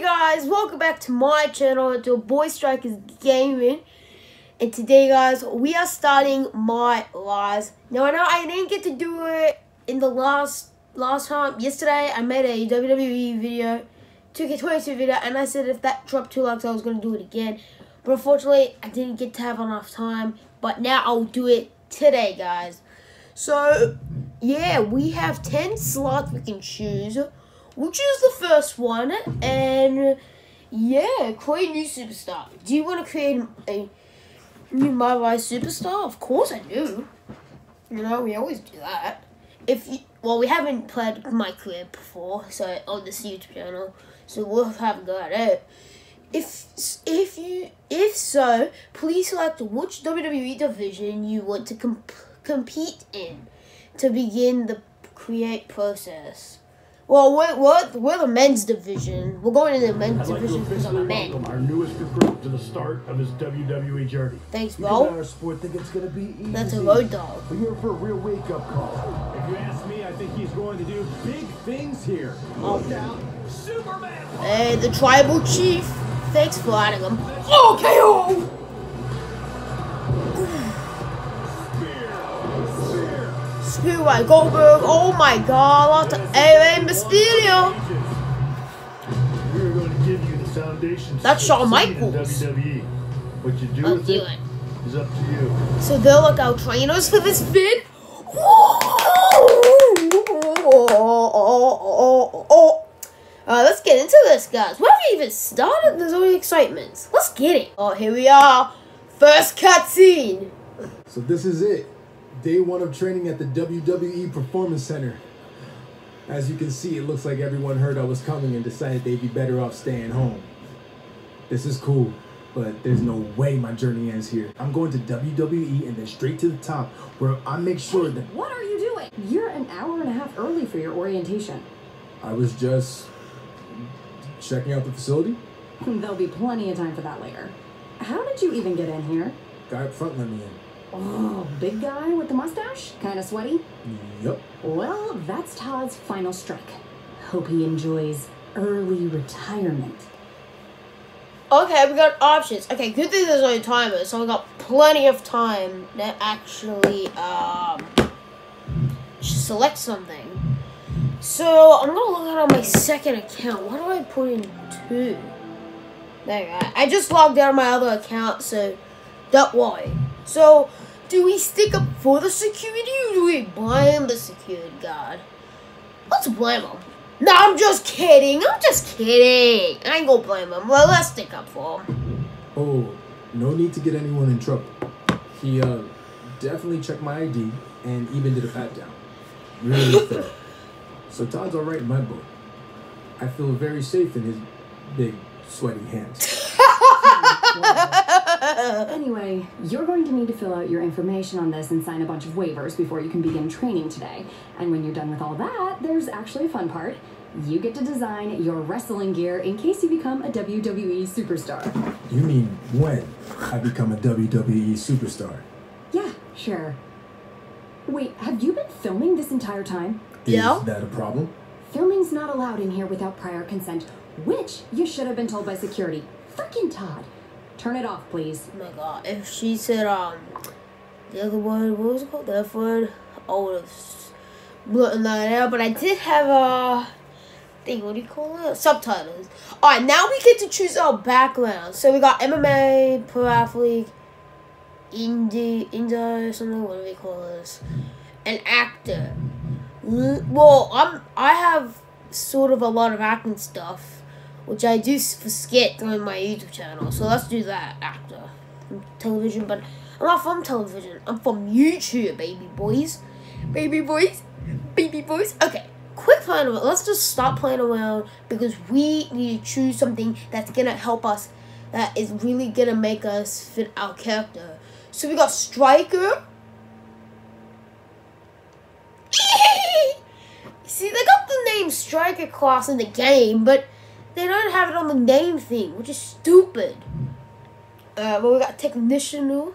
Guys, welcome back to my channel, to Boy Strikers Gaming. And today, guys, we are starting my lives. Now, I know I didn't get to do it in the last last time. Yesterday, I made a WWE video, 2K22 video, and I said if that dropped two likes, I was going to do it again. But unfortunately, I didn't get to have enough time. But now I'll do it today, guys. So, yeah, we have 10 slots we can choose which is the first one. And yeah, create a new superstar. Do you want to create a new My Life superstar? Of course I do. You know, we always do that. If you, well, we haven't played my career before, so on this YouTube channel, so we'll have got it. If if you if so, please select which WWE division you want to comp compete in to begin the create process. Well, we're, we're, we're the men's division. We're going in the men's I'd like division to because I'm a welcome man. our newest recruit to the start of his WWE journey. Thanks, You know bro. our sport think it's gonna be easy. That's a Road Dogg. We're here for a real wake-up call. If you ask me, I think he's going to do big things here. Oh. Look out, Superman! Hey, the tribal chief. Thanks for adding him. Oh, KO! Spear by Goldberg. Oh my god. Lots of AA Mysterio. We're going to give you the foundation. That's Shawn to succeed in Michaels. WWE. What you do I'll with do it it. is up to you. So they're like our trainers for this vid. Alright, uh, let's get into this, guys. We haven't even started. There's already excitement. Let's get it. Oh, here we are. First cutscene. So this is it. Day one of training at the WWE Performance Center. As you can see, it looks like everyone heard I was coming and decided they'd be better off staying home. This is cool, but there's no way my journey ends here. I'm going to WWE and then straight to the top, where I make sure that What are you doing? You're an hour and a half early for your orientation. I was just checking out the facility. There'll be plenty of time for that later. How did you even get in here? Guy up front let me in. Oh, big guy with the mustache? Kinda sweaty? Yep. Well, that's Todd's final strike. Hope he enjoys early retirement. Okay, we got options. Okay, good thing there's no timer, so we got plenty of time to actually um select something. So I'm gonna look at on my second account. What do I put in two? There you go. I just logged out of my other account, so don't worry. So do we stick up for the security or do we blame the security guard? Let's blame him. No, I'm just kidding. I'm just kidding. I ain't gonna blame him. Well, let's stick up for him. Oh, no need to get anyone in trouble. He uh definitely checked my ID and even did a pat down. Really thorough. So Todd's alright in my book. I feel very safe in his big, sweaty hands. Anyway, you're going to need to fill out your information on this and sign a bunch of waivers before you can begin training today. And when you're done with all that, there's actually a fun part. You get to design your wrestling gear in case you become a WWE superstar. You mean when I become a WWE superstar? Yeah, sure. Wait, have you been filming this entire time? Is Yeah. that a problem? Filming's not allowed in here without prior consent, which you should have been told by security. Frickin' Todd. Turn it off, please. Oh my god, if she said, um, the other one, what was it called? The word? I would have blurted that out, but I did have a thing, what do you call it? Subtitles. Alright, now we get to choose our background. So we got MMA, pro athlete, indie, indie, something, what do we call this? An actor. Well, I'm, I have sort of a lot of acting stuff which I do skit on my YouTube channel. So let's do that, after television, but I'm not from television. I'm from YouTube, baby boys. Baby boys. Baby boys. Okay, quick plan. Let's just stop playing around because we need to choose something that's gonna help us, that is really gonna make us fit our character. So we got Striker. See, they got the name Striker class in the game, but they don't have it on the name thing, which is stupid. Uh, but we got Technician,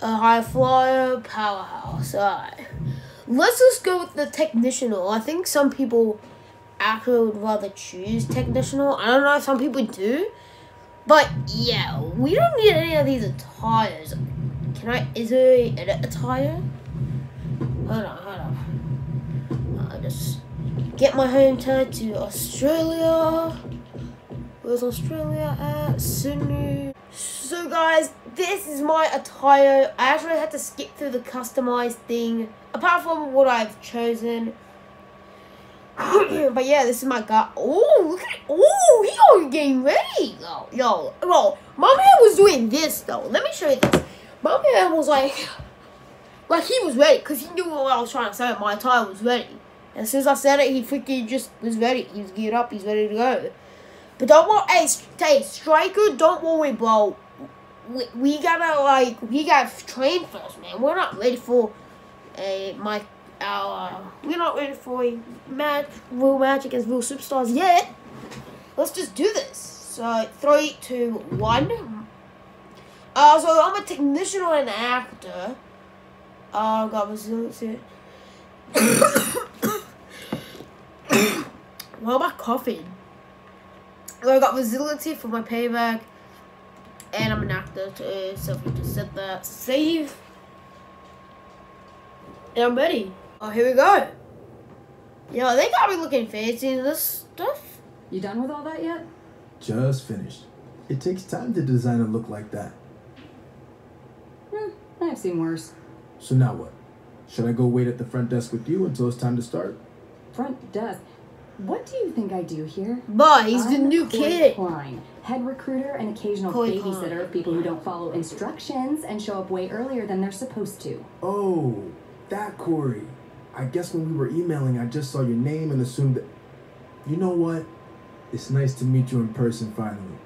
a High Flyer, Powerhouse. Alright. Let's just go with the Technician. I think some people actually would rather choose technician. I don't know if some people do. But yeah, we don't need any of these attires. Can I, is there a edit attire? Hold on. Get my home turn to Australia. Where's Australia at? Sydney. So guys, this is my attire. I actually had to skip through the customized thing. Apart from what I've chosen. but yeah, this is my guy. Oh, look at it. Oh, he already getting ready. Yo, yo, yo. My man was doing this though. Let me show you this. My man was like, like he was ready because he knew what I was trying to say. My attire was ready. And since I said it, he freaking just was ready. He was geared up. He's ready to go. But don't worry, hey, hey, Striker, don't worry, bro. We, we gotta like we gotta train first, man. We're not ready for a my our we're not ready for a match, real match against real superstars yet. Let's just do this. So three, two, one. Uh, so I'm a technician or an actor. Oh Uh, got resiliency. Why am I coughing? I got resiliency for my payback. And I'm an actor too, so if we just set that save. And I'm ready. Oh, here we go. Yo, they got me looking fancy in this stuff. You done with all that yet? Just finished. It takes time to design a look like that. Hmm, I've seen worse. So now what? Should I go wait at the front desk with you until it's time to start? Front desk. What do you think I do here? But he's the I'm new Coy kid. Klein, head recruiter and occasional Coy babysitter Klein. of people who don't follow instructions and show up way earlier than they're supposed to. Oh, that Corey. I guess when we were emailing, I just saw your name and assumed that. You know what? It's nice to meet you in person finally.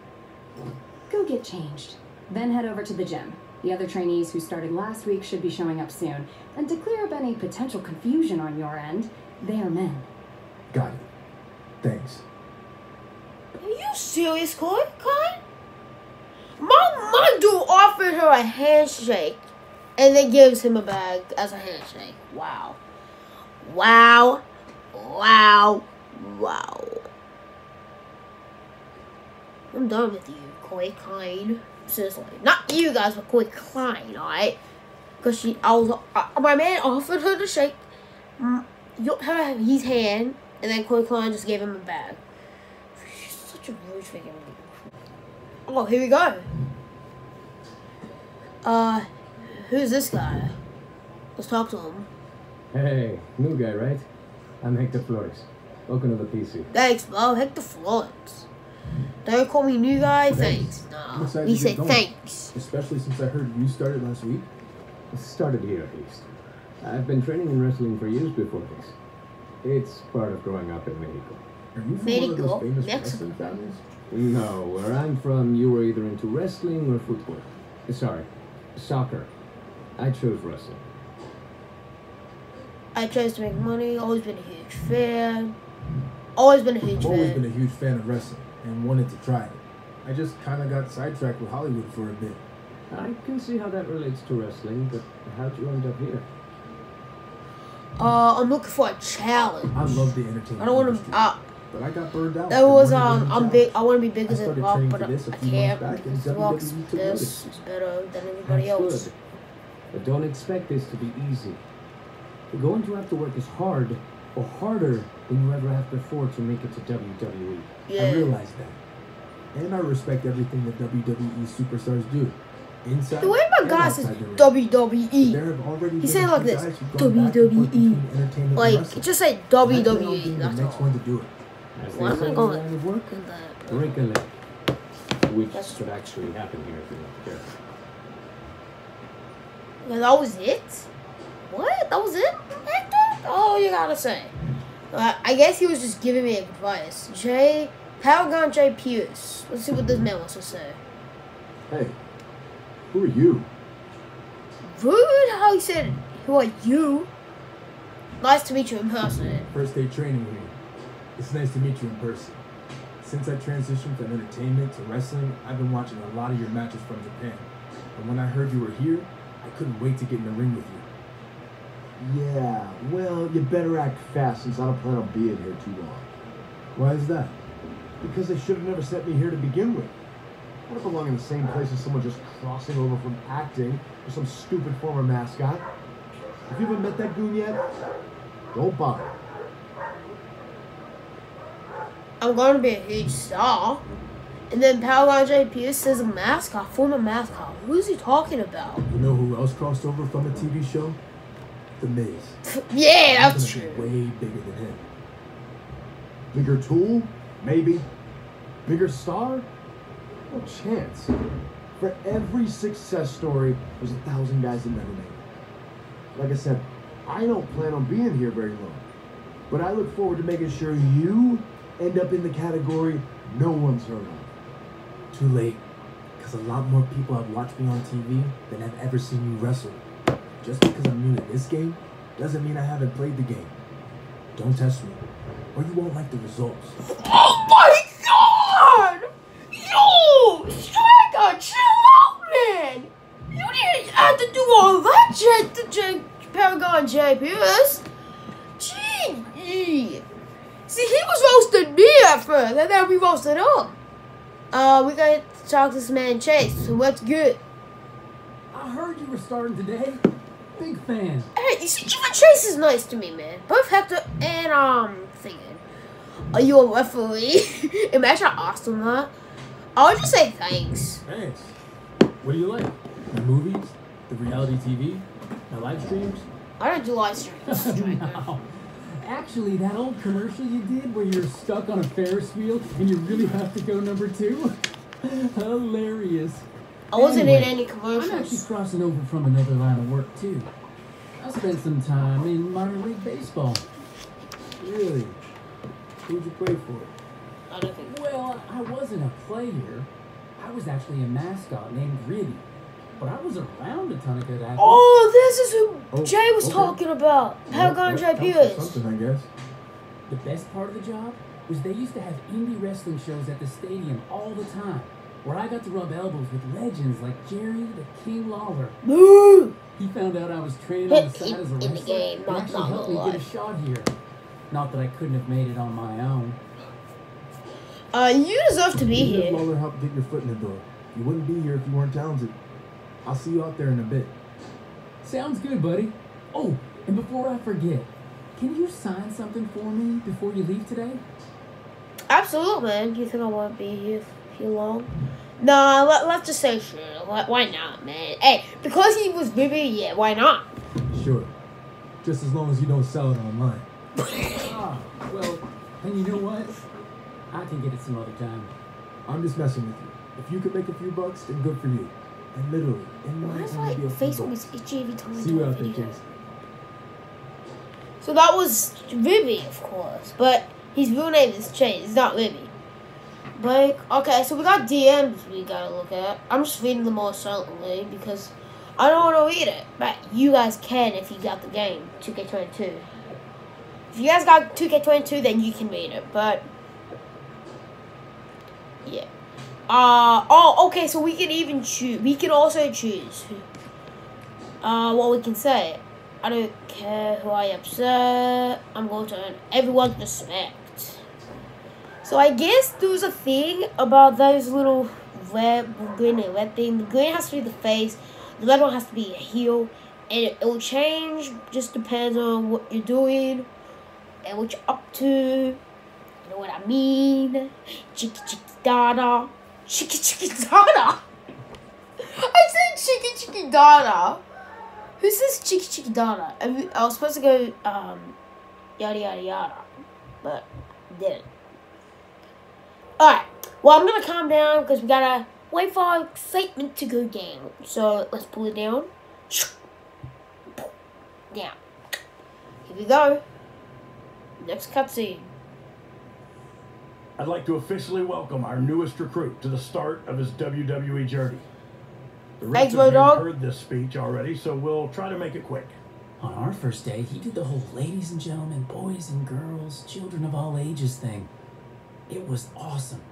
Go get changed. Then head over to the gym. The other trainees who started last week should be showing up soon. And to clear up any potential confusion on your end, they are men. Got it. Thanks. Are you serious, Coy? Coy? My, dude offered her a handshake and then gives him a bag as a handshake. Wow. Wow. Wow. Wow. I'm done with you, Coy Klein. Seriously. Not you guys, but Coy Klein, alright? Because she, I was, uh, my man offered her to shake your, her, his hand, and then Klein just gave him a bag. She's such a rude freaking. Oh, here we go. Uh, who's this guy? Let's talk to him. Hey, new guy, right? I'm Hector Flores. Welcome to the PC. Thanks, bro. Hector Flores. Don't call me new guy. Thanks. I'm No, he said going. thanks. Especially since I heard you started last week. It started here at least. I've been training in wrestling for years before this. It's part of growing up in Mexico. Are you from one of Mexico, those famous Mexico. wrestling families? No, where I'm from, you were either into wrestling or football. Uh, Sorry, soccer. I chose wrestling. I chose to make money. Always been a huge fan. Always been a huge I've always fan. been a huge fan of wrestling and wanted to try it. I just kind of got sidetracked with Hollywood for a bit. I can see how that relates to wrestling, but how'd you end up here? Uh, I'm looking for a challenge. I love the entertainment I don't want to. Uh, but I got burned out. that was um. I'm big. I want to be bigger than Rock, but I this a I few can't months back, because Rock's is better than everybody That's else. good. But don't expect this to be easy. You're going to have to work as hard or harder than you ever have before to make it to. WWE. Yeah. I realize that. And I respect everything that WWE superstars do. Inside The way my and guy outside says. WWE, There have already He said it like this, guys who've gone back and forth WWE. entertainment like wrestling. just say And I plan on WWE. being the That's next all. one to do it. As Why am I going the line of work, with that? break a leg. Which That's- could actually happen here if you're not careful. Yeah, that was it. What? That was it, Oh, you gotta say. Uh, I guess he was just giving me advice. Jay, Paragon J. Pierce. Let's see what this man wants to say. Hey, who are you? Rude how he said, Who are you? Nice to meet you in person. First day training with here. It's nice to meet you in person. Since I transitioned from entertainment to wrestling, I've been watching a lot of your matches from Japan. And when I heard you were here, I couldn't wait to get in the ring with you. Yeah, well, you better act fast since I don't plan on being here too long. Why is that? Because they should have never sent me here to begin with. I don't belong in the same place as someone just crossing over from acting or some stupid former mascot. Have you ever met that goon yet? Don't bother. I'm going to be a huge star. And then Power J. Pierce says a mascot, former mascot. Who is he talking about? You know who else crossed over from a TV show? The Miz. yeah, that's true. way bigger than him. Bigger tool? Maybe. Bigger star? No chance. For every success story, there's a thousand guys that never made it. Like I said, I don't plan on being here very long. But I look forward to making sure you end up in the category no one's heard of. Too late. Because a lot more people have watched me on TV than have ever seen me wrestle. Just because I'm new to this game doesn't mean I haven't played the game. Don't test me, or you won't like the results. Oh my god! Yo! Striker, chill out, man! You didn't have to do all that shit to J- Paragon J. Pierce. Gee! See, he was roasting me at first, and then we roasted him. Uh, we gotta talk to this man Chase. So what's good? I heard you were starting today. Big fan. Hey, you see, even Chase is nice to me, man. Both Hector and um, thinking, are you a referee? Imagine how awesome that. I would just say thanks. Thanks. What do you like? The movies? The reality TV? My live streams? I don't do live streams. No. Actually, that old commercial you did where you're stuck on a Ferris wheel and you really have to go number two? Hilarious. I wasn't in any commercials. I'm actually crossing over from another line of work too. I spent some time in minor league baseball. Really? Who'd you play for? I don't think. Well, I wasn't a player. I was actually a mascot named Gritty. But I was around a ton of good athletes. Oh, this is who Oh, Jay was okay. talking about. Paragon Well, J. that Pierce. Something, I guess. The best part of the job was they used to have indie wrestling shows at the stadium all the time, where I got to rub elbows with legends like Jerry the King Lawler. Boo! He found out I was training on the In- side as a in the wrestler game, and not- actually helped me real get a shot here. Not that I couldn't have made it on my own. Uh, you deserve to be Even here. Lawler helped get your foot in the door. You wouldn't be here if you weren't talented. I'll see you out there in a bit. Sounds good, buddy. Oh, and before I forget, can you sign something for me before you leave today? Absolutely, man. You think I won't be here here long? Nah, let, let's just say sure. Why, why not, man? Hey, because he was Vivi, yeah, why not? Sure. Just as long as you don't sell it online. Ah, well, and you know what? I can get it some other time. I'm just messing with you. If you could make a few bucks, then good for you. And literally, it Why is my face always itchy every time I do a video? So that was Vivi, of course, but his real name is Chase. It's not Vivi. Like, okay, so we got DMs we gotta look at. I'm just reading them all silently because I don't want to read it, but you guys can if you got the game 2K22. If you guys got 2K22, then you can read it, but yeah. Uh oh, okay. So we can even choose. We can also choose. Uh, what we can say. I don't care who I upset. I'm going to earn everyone's respect. So I guess there's a thing about those little red, green, and red thing. The green has to be the face. The red one has to be a heel, and it, it will change. Just depends on what you're doing and what you're up to. You know what I mean? Chicky chicky dada, chicky chicky dada. I said chicky chicky dada. Who says chicky chicky dada? I, mean, I was supposed to go um, yada yada yada, but didn't. Alright, well I'm gonna calm down because we gotta wait for our excitement to go down. So let's pull it down. Down. Here we go. Next cutscene. I'd like to officially welcome our newest recruit to the start of his WWE journey. The Thanks, rest of you Road heard this speech already, so we'll try to make it quick. On our first day, he did the whole ladies and gentlemen, boys and girls, children of all ages thing. It was awesome.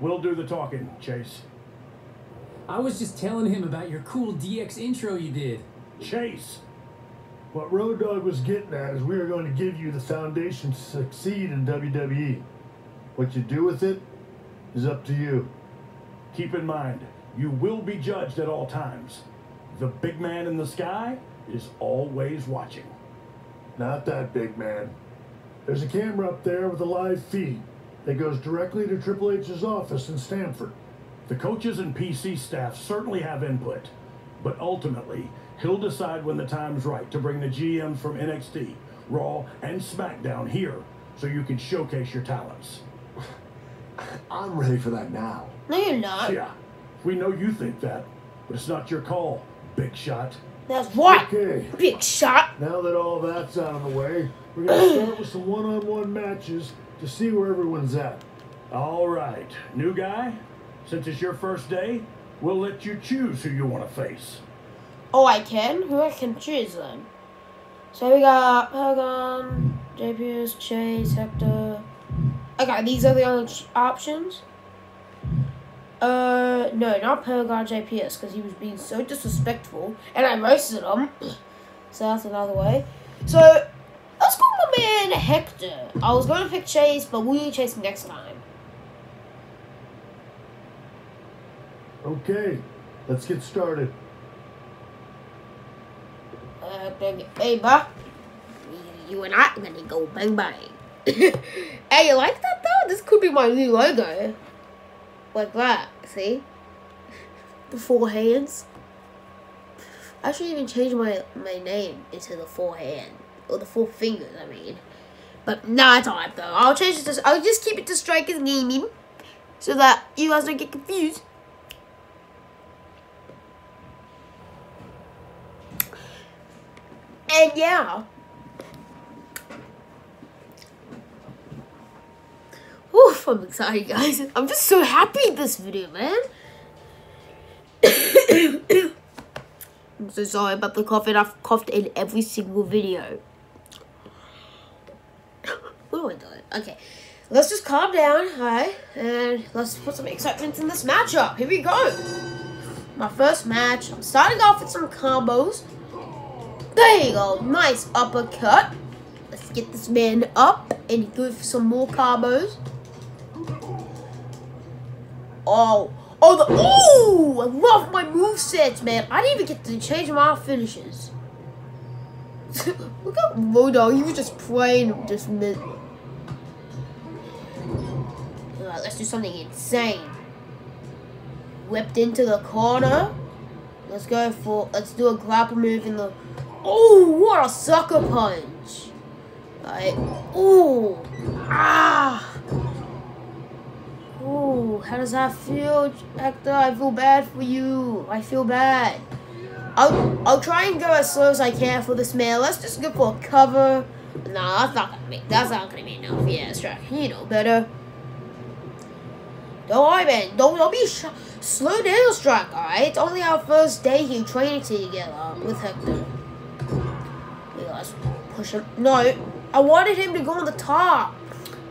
We'll do the talking, Chase. I was just telling him about your cool DX intro you did. Chase! What Road Dogg was getting at is we are going to give you the foundation to succeed in WWE. What you do with it is up to you. Keep in mind, you will be judged at all times. The big man in the sky is always watching. Not that big man. There's a camera up there with a live feed that goes directly to Triple H's office in Stamford. The coaches and PC staff certainly have input, but ultimately, he'll decide when the time's right to bring the GMs from NXT, Raw, and SmackDown here so you can showcase your talents. I'm ready for that now. No, you're not. Yeah, we know you think that, but it's not your call, big shot. That's right. Okay, Big shot. now that all that's out of the way, we're gonna start with some one-on-one matches to see where everyone's at. All right, new guy, since it's your first day, we'll let you choose who you want to face. Oh, I can? Who I can choose then? So we got Paragon, JPS, Chase, Hector. Okay, these are the only options. Uh, no, not Paragon JPS, because he was being so disrespectful, and I roasted him. so that's another way. So, let's go my man Hector. I was going to pick Chase, but we'll Chase next time. Okay, let's get started. Uh, baby, hey, bro. You and I are gonna go bang bang. hey, you like that though? This could be my new logo. Like that, see? The four hands. I should even change my, my name into the four hand. Or the four fingers, I mean. But nah, it's alright though. I'll change it to, I'll just keep it to Strikers Gaming. So that you guys don't get confused. And yeah. I'm excited, guys. I'm just so happy this video, man. I'm so sorry about the coughing. I've coughed in every single video. What am oh, I doing? Okay, let's just calm down, alright? And let's put some excitement in this matchup. Here we go. My first match. I'm starting off with some combos. There you go. Nice uppercut. Let's get this man up and go for some more combos. Oh. Oh, the. Oh! I love my movesets, man. I didn't even get to change my finishes. Look at Modog. He was just playing just mid. Alright, let's do something insane. Whipped into the corner. Let's go for. Let's do a grapple move in the. Oh, what a sucker punch! Alright. Oh! Ah! Oh, how does that feel, Hector? I feel bad for you. I feel bad. I'll I'll try and go as slow as I can for this man. Let's just go for a cover. Nah, that's not gonna be. That's not gonna be enough. Yeah, Strike. You know better. Don't worry, man. Don't don't be sh- slow down, Strike. All right. It's only our first day here training together with Hector. Yeah, let's push him. No, I wanted him to go on the top.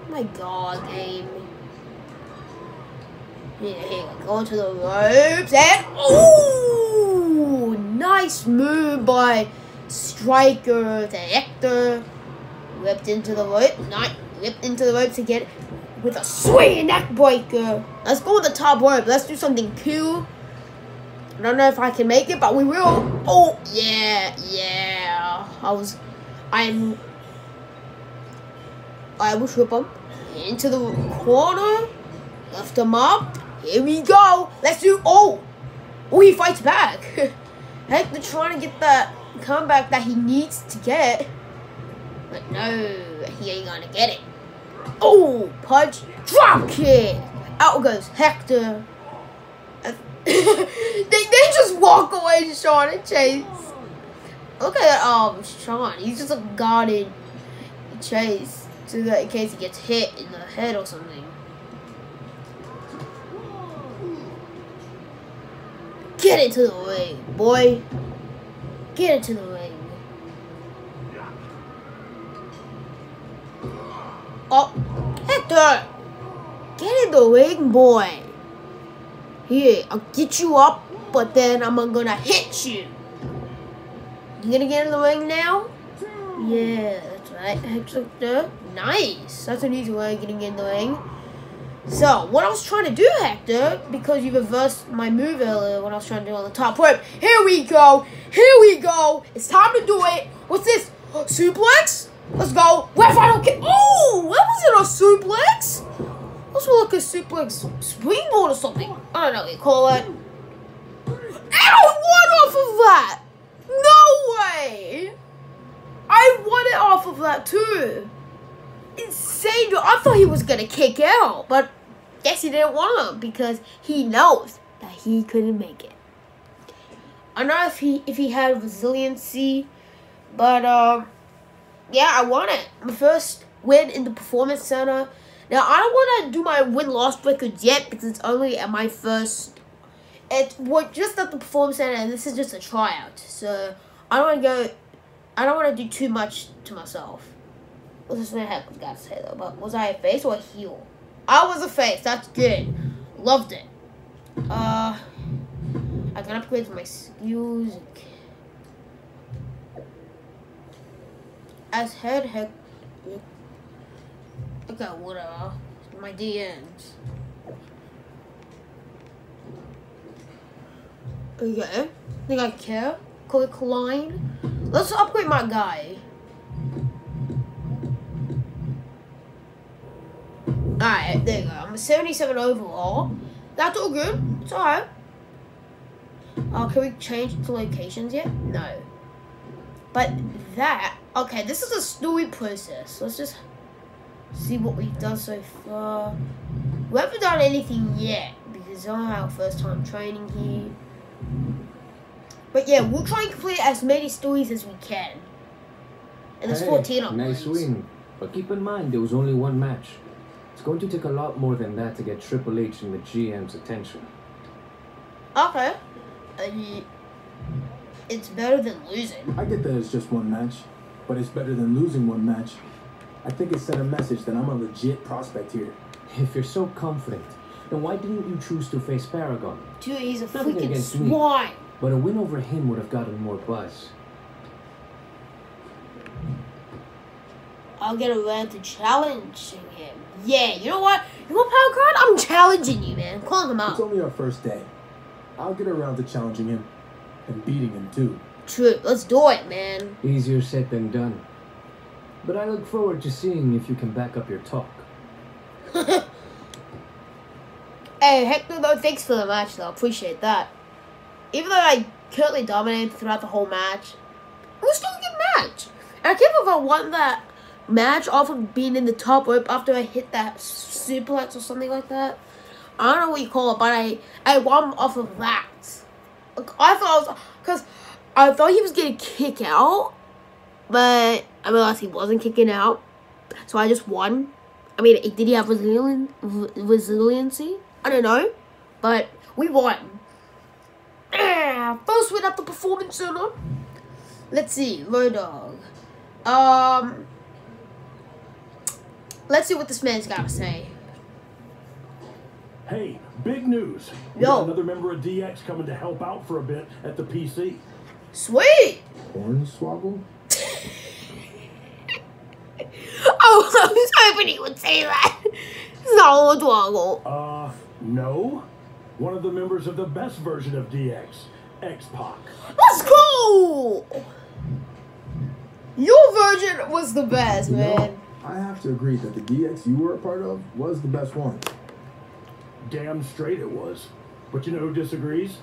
Oh my God, game. Into the ropes and ooh, nice move by Striker to Hector. Whipped into the rope, not whipped into the ropes again with a sweet neck breaker. Let's go with the top rope. Let's do something cool. I don't know if I can make it, but we will. Oh yeah, yeah. I was, I'm. I will trip him into the corner. Lift him up. Here we go. Let's do. Oh, oh, he fights back. Hector trying to get that comeback that he needs to get, but no, he ain't gonna get it. Oh, punch, drop kick. Out goes Hector. they they just walk away, Shawn and Chase. Look at um Shawn. He's just a guarded Chase, so that in case he gets hit in the head or something. Get into the ring, boy. Get into the ring. Oh, Hector! Get in the ring, boy. Here, I'll get you up, but then I'm gonna hit you. You gonna get in the ring now? Yeah, that's right. Hector. Nice. That's an easy way of getting in the ring. So, what I was trying to do, Hector, because you reversed my move earlier when I was trying to do on the top rope. Here we go. Here we go. It's time to do it. What's this? Suplex? Let's go. Ref, I don't care. Oh, that wasn't a suplex. That's more like a suplex springboard or something. I don't know what you call it. I won off of that. No way. I won it off of that too. Insane. dude. I thought he was to kick out, but guess he didn't want to because he knows that he couldn't make it. I don't know if he if he had resiliency, but um, yeah, I won it. My first win in the performance center. Now I don't want to do my win loss record yet because it's only at my first. It we're just at the performance center, and this is just a tryout. So I don't want to go. I don't want to do too much to myself. This heck was got to say though? But was I a face or a heel? I was a face. That's good. Loved it. Uh, I can upgrade my skills. As head, heck. Okay, whatever. My DMs. Okay. Think I care? Click line. Let's upgrade my guy. Alright, there you go. I'm a 77 overall. That's all good. It's alright. Uh, can we change to locations yet? No. But that, okay, this is a story process. Let's just see what we've done so far. We haven't done anything yet because only our first time training here. But yeah, we'll try and complete as many stories as we can. And there's Hey, 14 of Nice win. But keep in mind, there was only one match. It's going to take a lot more than that to get Triple H and the GM's attention. Okay. Uh, it's better than losing. I get that it's just one match, but it's better than losing one match. I think it sent a message that I'm a legit prospect here. If you're so confident, then why didn't you choose to face Paragon? Dude, he's a Nothing freaking against me. swine. But a win over him would have gotten more buzz. I'll get around to challenging him. Yeah, you know what? You want power card? I'm challenging you, man. Calling him out. It's out. only our first day. I'll get around to challenging him and beating him too. True. Let's do it, man. Easier said than done. But I look forward to seeing if you can back up your talk. Hey, Hector, though, thanks for the match, though. Appreciate that. Even though I currently dominated throughout the whole match, it was still a good match. And I can't believe I won that match off of being in the top rope after I hit that suplex or something like that. I don't know what you call it, but I, I won off of that. I thought I was, because I thought he was going to kick out, but I realized he wasn't kicking out. So I just won. I mean, did he have resilien- resiliency? I don't know, but we won. First win at the performance center. Let's see, Road Dogg. Um, let's see what this man's got to say. Hey, big news. We Yo. got another member of DX coming to help out for a bit at the PC. Sweet. Hornswoggle? Oh, I was hoping he would say that. No, Dwoggle. Uh, no. One of the members of the best version of DX, X-Pac. Let's go. Your version was the best, You man. Know, I have to agree that the DX you were a part of was the best one. Damn straight it was. But you know who disagrees?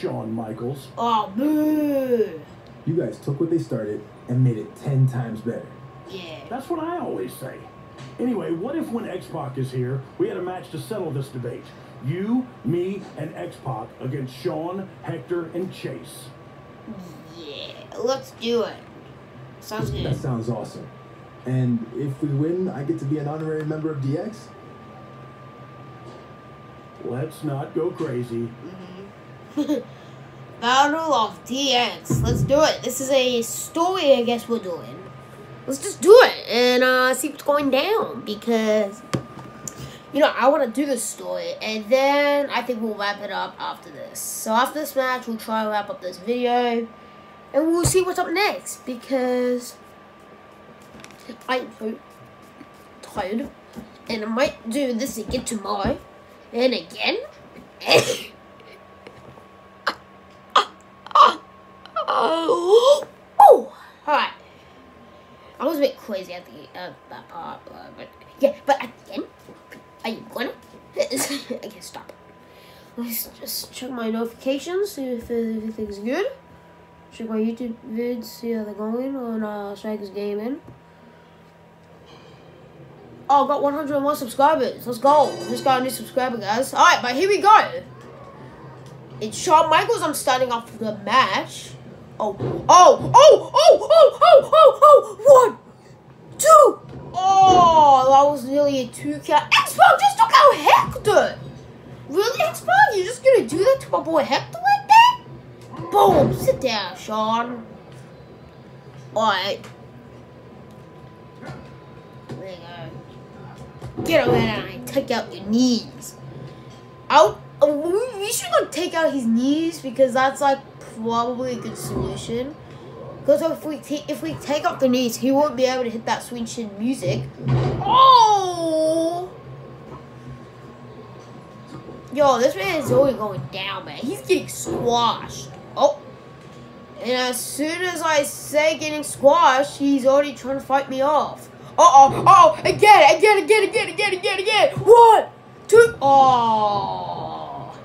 Shawn Michaels. Oh, boo. You guys took what they started and made it ten times better. Yeah. That's what I always say. Anyway, what if when X-Pac is here, we had a match to settle this debate? You, me, and X-Pac against Shawn, Hector, and Chase. Yeah. Let's do it. Sounds good. That sounds awesome. And if we win, I get to be an honorary member of DX? Let's not go crazy. Battle of DX. Let's do it. This is a story I guess we're doing. Let's just do it and uh, see what's going down because, you know, I want to do this story and then I think we'll wrap it up after this. So after this match, we'll try to wrap up this video and we'll see what's up next because I'm so tired And I might do this again tomorrow. And again. oh, alright. I was a bit crazy at the uh, that part, but yeah, but at the end, are you gonna? okay, stop. Let's just check my notifications, see if everything's good. Check my YouTube vids, see how they're going on uh, Strikers Gaming. Oh, I got 101 subscribers. Let's go. Just got a new subscriber, guys. Alright, but here we go. It's Shawn Michaels. I'm starting off the match. Oh, oh, oh, oh, oh, oh, oh, oh, one, two. Oh, that was nearly a two count. X-Pac just took out Hector. Really, X-Pac? You're just gonna do that to my boy Hector like that? Boom, sit down, Shawn. Alright. There you go. Get over there and take out your knees. Out. Oh, we should like take out his knees because that's like probably a good solution. Because if we if we take out the knees, he won't be able to hit that sweet chin music. Oh! Yo, this man is always going down, man. He's getting squashed. Oh. And as soon as I say getting squashed, he's already trying to fight me off. Uh-oh, oh, again, again, again, again, again, again, again. One, two, oh.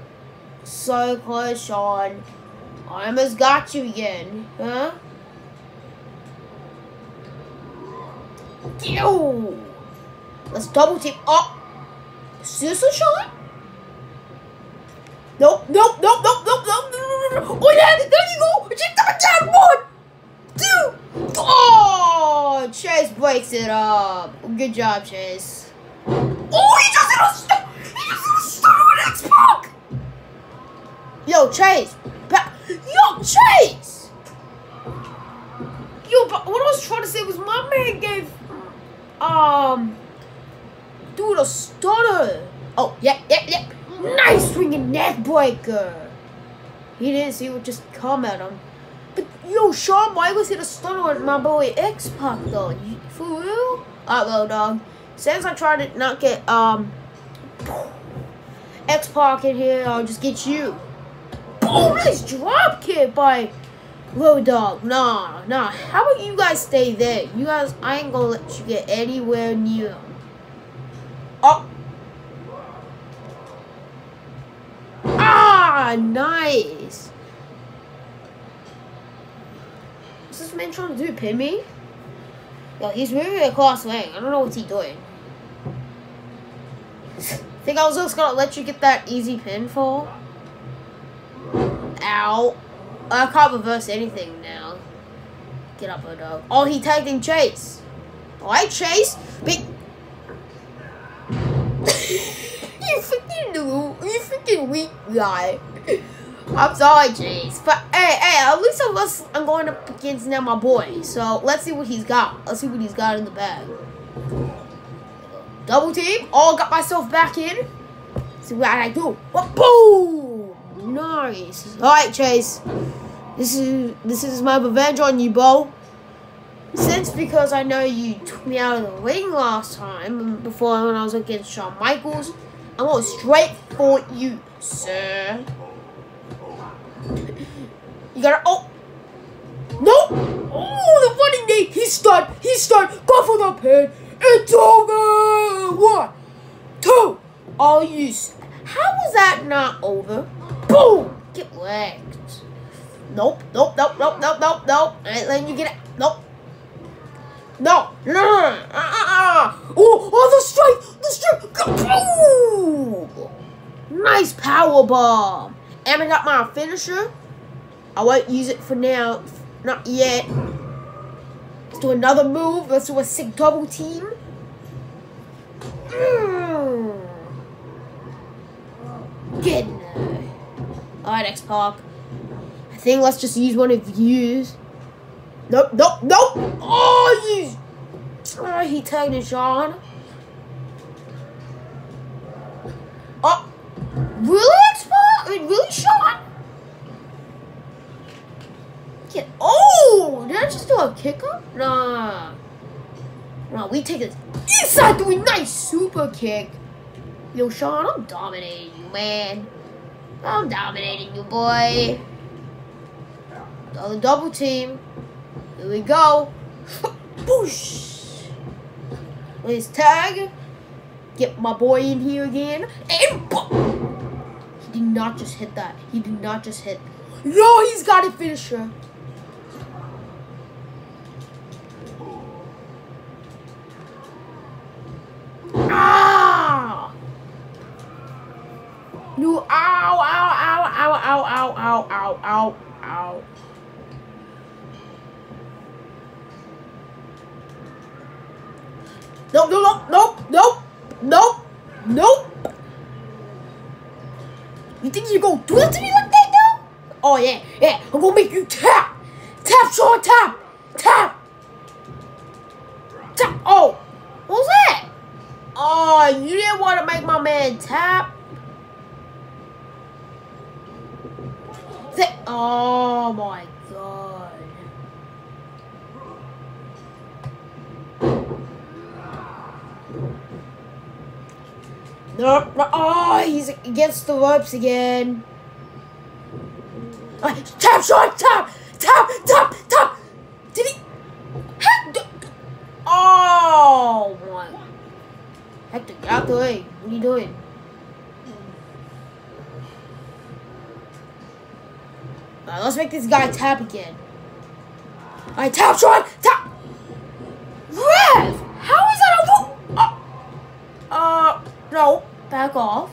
So close, Shawn. I almost got you again, huh? Yo! Let's double tap. Oh! Seriously, Shawn? Nope, nope, nope, nope, nope, nope, nope, nope. Oh, yeah, there you go. Just come down. One. Oh, Chase breaks it up. Good job, Chase. Oh, he just hit a star. He just hit a star with X-Pac. Yo, Chase. Yo, Chase. Yo, but what I was trying to say was my man gave, um, dude a stutter. Oh, yeah, yeah, yeah. Nice swinging neck breaker. He didn't see what just come at him. But yo, Shawn Michaels hit a stunner with my boy X Pac though. You, for real? Alright, well, dog. Since I tried to not get um X Pac in here, I'll just get you. Oh, nice drop kick by Road Dogg. Nah, nah. How about you guys stay there? You guys, I ain't gonna let you get anywhere near them. Oh. Ah, nice. What's this man trying to do? Pin me? Yo, he's moving across ring. I don't know what's he doing. Think I was just gonna let you get that easy pinfall? Ow. I can't reverse anything now. Get up, oh dog. Oh, he tagged in Chase. Alright, Chase. Big. you freaking. You freaking weak guy. I'm sorry, Chase. But hey, hey, at least us I'm going up against now my boy. So let's see what he's got. Let's see what he's got in the bag. Double team. Oh, got myself back in. See what I do. Oh, boom! Nice. Alright, Chase. This is this is my revenge on you, bro. Since because I know you took me out of the ring last time um, before when I was against Shawn Michaels, I'm going straight for you, sir. You gotta oh No! Oh the running knee! He's stunned! He's stunned! Go for the pin! It's over! One, two, all use. How was that not over? Boom! Get wrecked. Nope, nope, nope, nope, nope, nope, nope. Ain't letting you get it. Nope. No, no, no, no. Uh, uh, uh. Oh, oh, the strike, the strike. Boom! Nice power bomb. And I got my finisher. I won't use it for now. Not yet. Let's do another move. Let's do a sick double team. Mm. There. Alright, X-Pac. I think let's just use one of yous. Nope, nope, nope! Oh, you... Oh, he tagged it, Shawn. Oh! Really? Mean, really, Shawn? Get... Oh! Did I just do a kick up? Nah. No, we take this inside doing nice super kick. Yo, Shawn, I'm dominating you, man. I'm dominating you, boy. Another double team. Here we go. Boosh. Let's tag. Get my boy in here again. And bo- he did not just hit that. He did not just hit. Yo, he's got a finisher. Ah! No, ow, ow, ow, ow, ow, ow, ow, ow, ow, ow. Nope, nope, nope, nope, nope, nope. You think you're gonna do it to me like that, though? Oh, yeah, yeah, I'm gonna make you tap. Tap, Shawn, tap, tap. Tap, oh, what was that? Oh, you didn't want to make my man tap? Th- oh my god. Nope. no- Oh, he's against the ropes again. Uh, tap, shot, tap, tap, tap, tap. Did he? Heck, Oh my. Hector, get out the way. What are you doing? Alright, let's make this guy tap again. Alright, tap, shot, tap. 下一个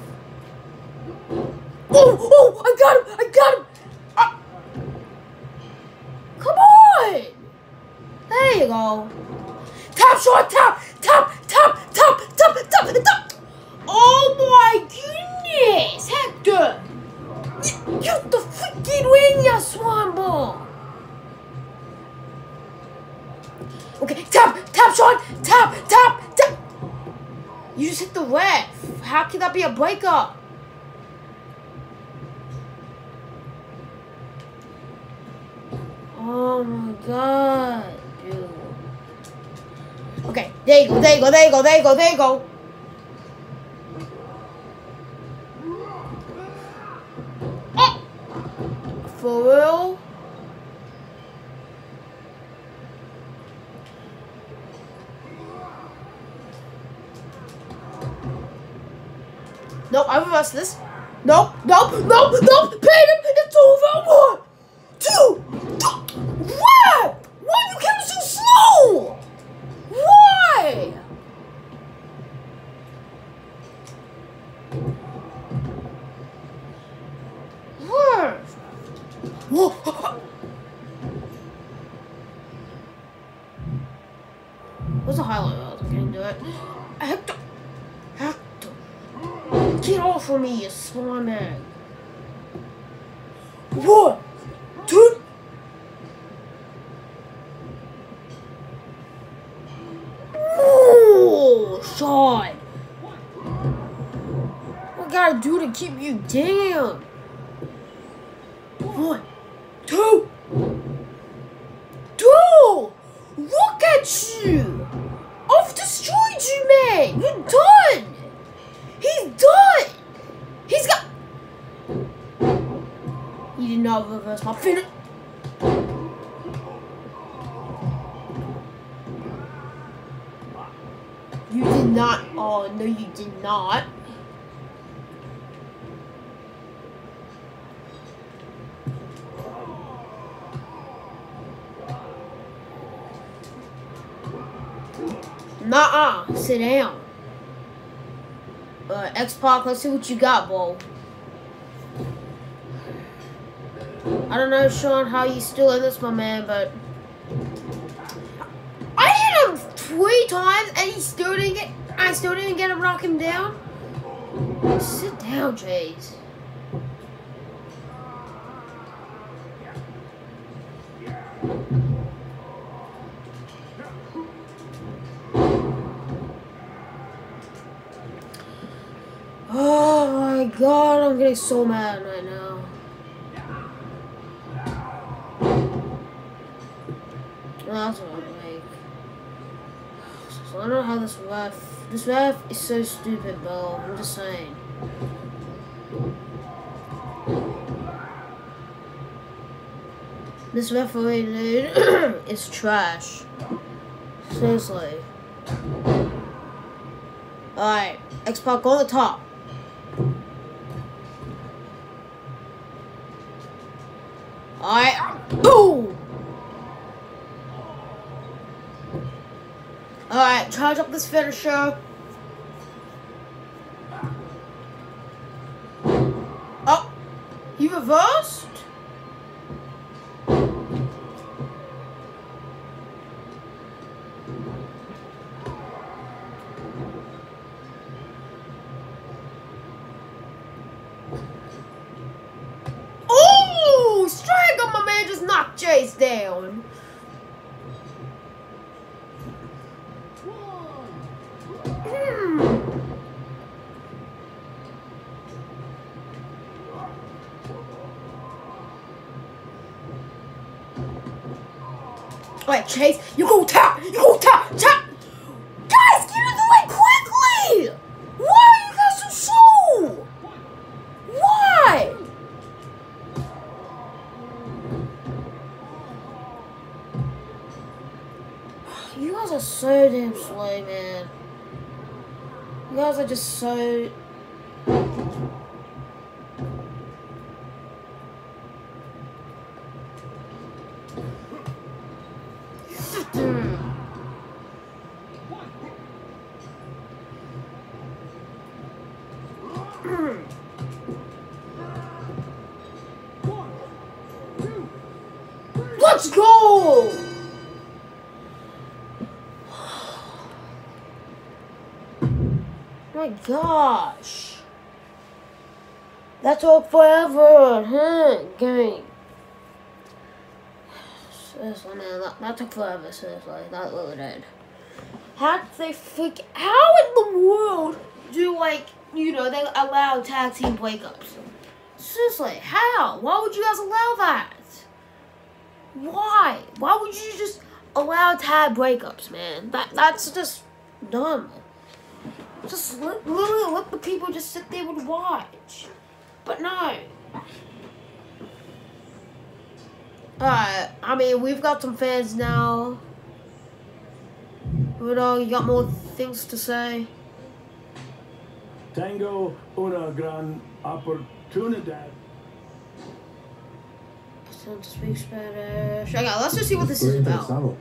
that be? Oh my god, dude. Okay, there you go, there you go, there you go, there you go, there you go. Nope, I reversed this. Nope, nope, nope, nope! Him! It's over! One, two, th- Why? Why you came so slow? To keep you down? One, two, two. Look at you. I've destroyed you, man. You're done. He's done. He's got. You did not reverse my finish. You did not. Oh, no, you did not. Nuh-uh. Sit down. Uh, X-Pac, let's see what you got, bro. I don't know, Shawn, how you still in this, my man, but... I hit him three times, and he still didn't get... I still didn't get him knock him down. Sit down, Jays. So mad right now. That's what I'm like. So I don't know how this ref. This ref is so stupid, bro. I'm just saying. This referee dude is trash. Seriously. Alright, X Pac, go on the top. Alright, boom! Alright, charge up this finisher. Oh, he reversed? Oh, strike on my man just knocked Chase down. Hmm. Wait, Chase, you go tap, you go tap, tap. Guys, get out of the way quickly! Why are you guys so slow? Why? You guys are so damn slow, man. You guys are just so. Let's go! My gosh. That took forever, huh? Game. Seriously, man, that, that took forever, seriously. That did. How did they figure, how in the world do, like, you know, they allow tag team breakups? Seriously, how? Why would you guys allow that? Why? Why would you just allow tag breakups, man? That That's just dumb. Just let, literally let the people just sit there and watch. But no. Alright, I mean, we've got some fans now. Rudo, you got more things to say? Tango una gran oportunidad. Someone to speak Spanish. Okay, let's just see what this is about.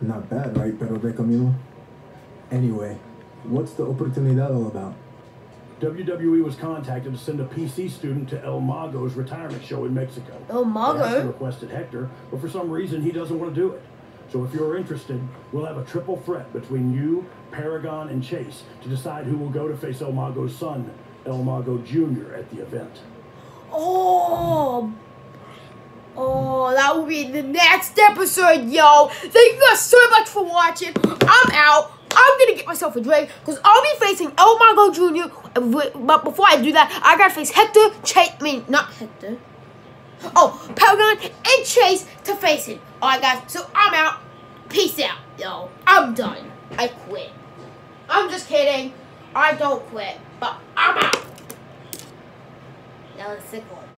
Not bad, right, Pero de Camilo? Anyway, what's the oportunidad all about? WWE E was contacted to send a PC student to El Mago's retirement show in Mexico. El Mago? They requested Hector, but for some reason he doesn't want to do it. So if you're interested, we'll have a triple threat between you, Paragon, and Chase to decide who will go to face El Mago's son, El Mago Jr. at the event. Oh, oh, that will be the next episode, yo. Thank you guys so much for watching. I'm out. I'm gonna get myself a drink because I'll be facing El Mago Jr. But before I do that, I gotta face Hector, Chase. I mean, not Hector. Oh, Paragon and Chase to face it. Alright, guys. So I'm out. Peace out, yo. I'm done. I quit. I'm just kidding. I don't quit, but I'm out. That was a sick one.